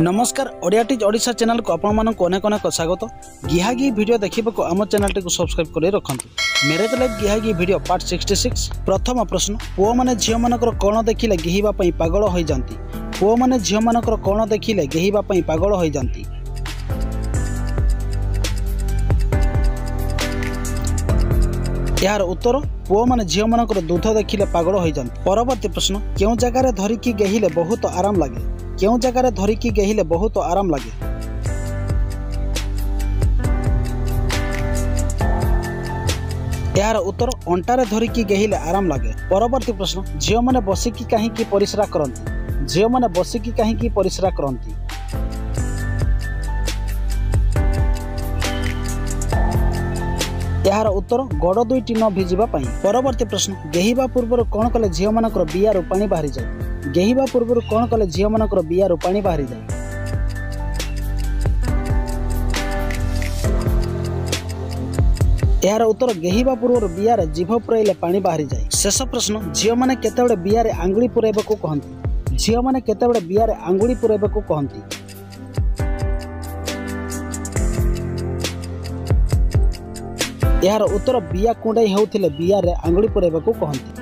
নমস্কার ওড়িয়া টিজ ওড়িশা চ্যানেল কু আপনার অনেক অনেক স্বাগত গিহাগি ভিডিও দেখা আমার চ্যানেলটি সবসক্রাইব করে রাখুন ম্যারেজ লাইফ গিহাগি ভিডিও পার্ট সিক্সটি সিক্স প্রথম প্রশ্ন পুয় মানে ঝিও মানর কোণ দেখলে গেহা পাগল হয়ে যাতে পুয় মানে ঝিও মানর কোণ দেখলে গেহা পাগল হয়ে যাতে ଏହାର ଉତ୍ତର ପୁଅମାନେ ଝିଅମାନଙ୍କର ଦୁଧ ଦେଖିଲେ ପାଗଳ ହୋଇଯାନ୍ତି। ପରବର୍ତ୍ତୀ ପ୍ରଶ୍ନ କେଉଁ ଜାଗାରେ ଧରିକି ଗେହିଲେ ବହୁତ ଆରାମ ଲାଗେ? କେଉଁ ଜାଗାରେ ଧରିକି ଗେହିଲେ ବହୁତ ଆରାମ ଲାଗେ? ଏହାର ଉତ୍ତର ଅଣ୍ଟାରେ ଧରିକି ଗେହିଲେ ଆରାମ ଲାଗେ। ପରବର୍ତ୍ତୀ ପ୍ରଶ୍ନ ଝିଅମାନେ ବସିକି କାହିଁକି ପରିସ୍ରା କରନ୍ତି? ଝିଅମାନେ ବସିକି କାହିଁକି ପରିସ୍ରା କରନ୍ତି? ଏହାର ଉତ୍ତର ଗୋଡ଼ ଦୁଇଟି ନ ଭିଜିବା ପାଇଁ। ପରବର୍ତ୍ତୀ ପ୍ରଶ୍ନ ଗେହିବା ପୂର୍ବରୁ କ'ଣ କଲେ ଝିଅମାନଙ୍କର ବିଆରୁ ପାଣି ବାହାରିଯାଏ? ଗେହିବା ପୂର୍ବରୁ କ'ଣ କଲେ ଝିଅମାନଙ୍କର ବିଆରୁ ପାଣି ବାହାରିଯାଏ? ଏହାର ଉତ୍ତର ଗେହିବା ପୂର୍ବରୁ ବିଆରେ ଜିଭ ପୁରାଇଲେ ପାଣି ବାହାରିଯାଏ। ଶେଷ ପ୍ରଶ୍ନ ଝିଅମାନେ କେତେବେଳେ ବିଆରେ ଆଙ୍ଗୁଳି ପୁରାଇବାକୁ କହନ୍ତି? ଝିଅମାନେ କେତେବେଳେ ବିଆରେ ଆଙ୍ଗୁଳି ପୁରାଇବାକୁ କହନ୍ତି? ଏହାର ଉତ୍ତର ବିଆ କୁଣ୍ଡାଇ ହେଉଥିଲେ ବିଆରେ ଆଙ୍ଗୁଳି ପୁରାଇବାକୁ କହନ୍ତି